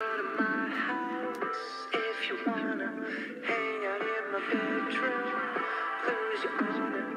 to my house if you wanna hang out in my bedroom. Lose your